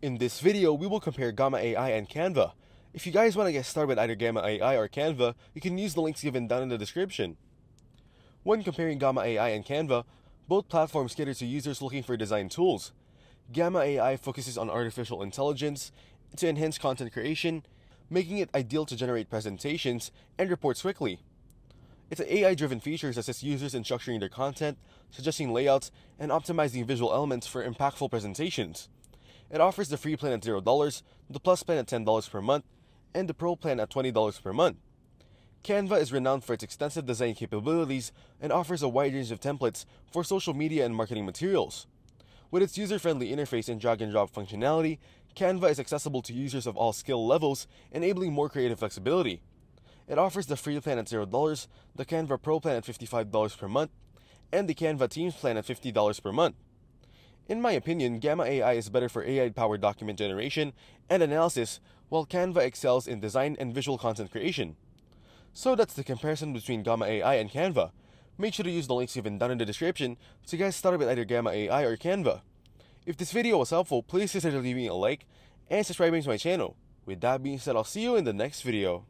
In this video, we will compare Gamma AI and Canva. If you guys want to get started with either Gamma AI or Canva, you can use the links given down in the description. When comparing Gamma AI and Canva, both platforms cater to users looking for design tools. Gamma AI focuses on artificial intelligence to enhance content creation, making it ideal to generate presentations and reports quickly. Its AI driven features assist users in structuring their content, suggesting layouts, and optimizing visual elements for impactful presentations. It offers the free plan at $0, the plus plan at $10 per month, and the pro plan at $20 per month. Canva is renowned for its extensive design capabilities and offers a wide range of templates for social media and marketing materials. With its user friendly interface and drag and drop functionality, Canva is accessible to users of all skill levels, enabling more creative flexibility. It offers the free plan at $0, the Canva Pro plan at $55 per month, and the Canva Teams plan at $50 per month. In my opinion, Gamma AI is better for AI powered document generation and analysis, while Canva excels in design and visual content creation. So that's the comparison between Gamma AI and Canva. Make sure to use the links given down in the description to get started with either Gamma AI or Canva. If this video was helpful, please consider leaving a like and subscribing to my channel. With that being said, I'll see you in the next video.